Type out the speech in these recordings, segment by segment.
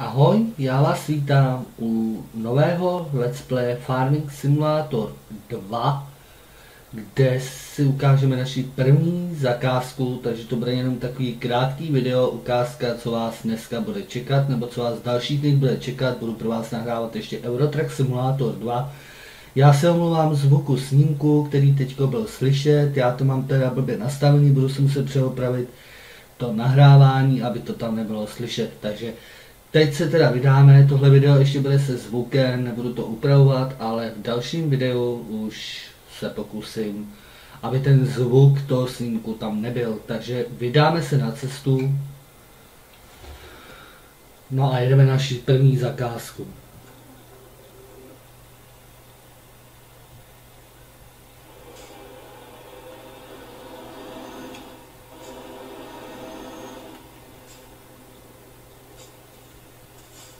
Ahoj, já vás vítám u nového Let's Play Farming Simulator 2, kde si ukážeme naši první zakázku, takže to bude jenom takový krátký video, ukázka, co vás dneska bude čekat, nebo co vás další dny bude čekat, budu pro vás nahrávat ještě Eurotrack Simulator 2. Já se omlouvám zvuku snímku, který teď byl slyšet, já to mám teda blbě nastavený, budu si muset přeopravit to nahrávání, aby to tam nebylo slyšet, takže Teď se teda vydáme, tohle video ještě bude se zvukem, nebudu to upravovat, ale v dalším videu už se pokusím, aby ten zvuk toho snímku tam nebyl. Takže vydáme se na cestu. No a jedeme naši první zakázku.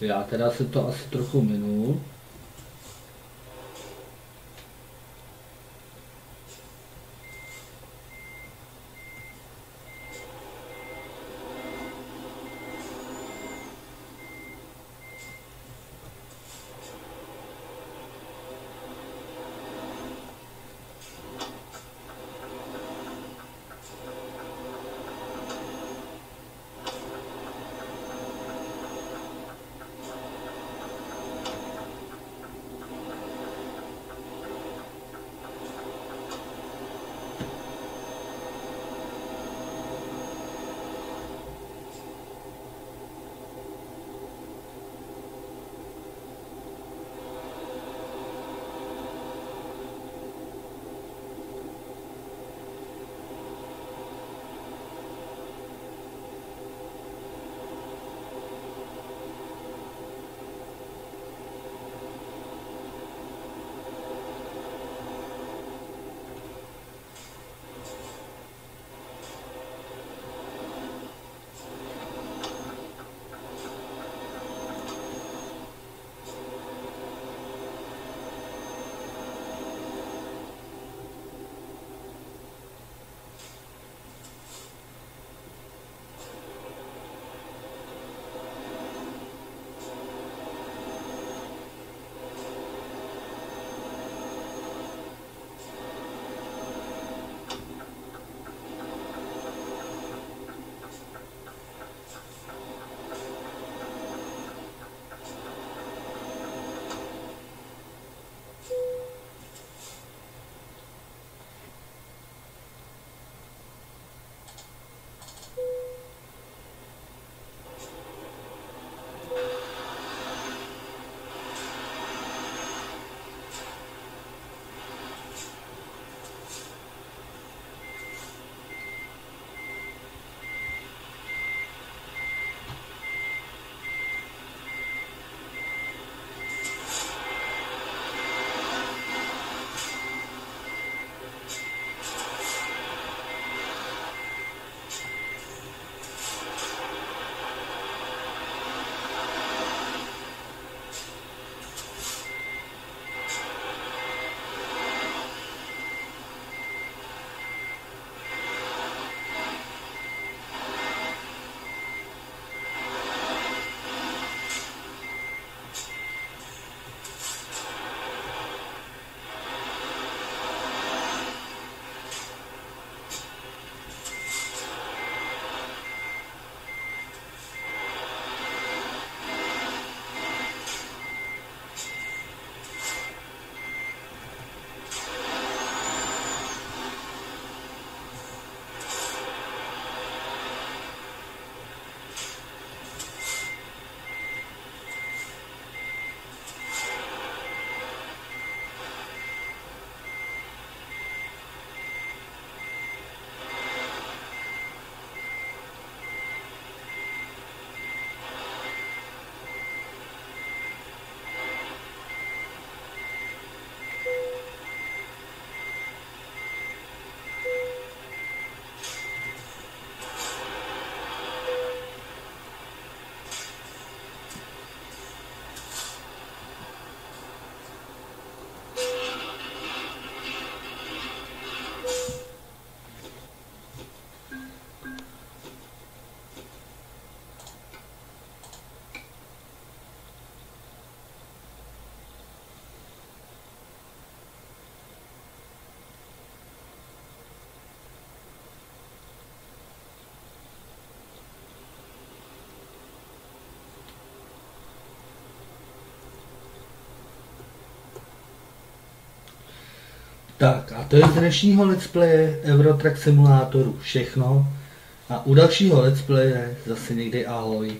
Já teda se to asi trochu minul. Tak a to je z dnešního let's play Eurotrack Simulátoru všechno. A u dalšího let's playe zase někdy ahoj.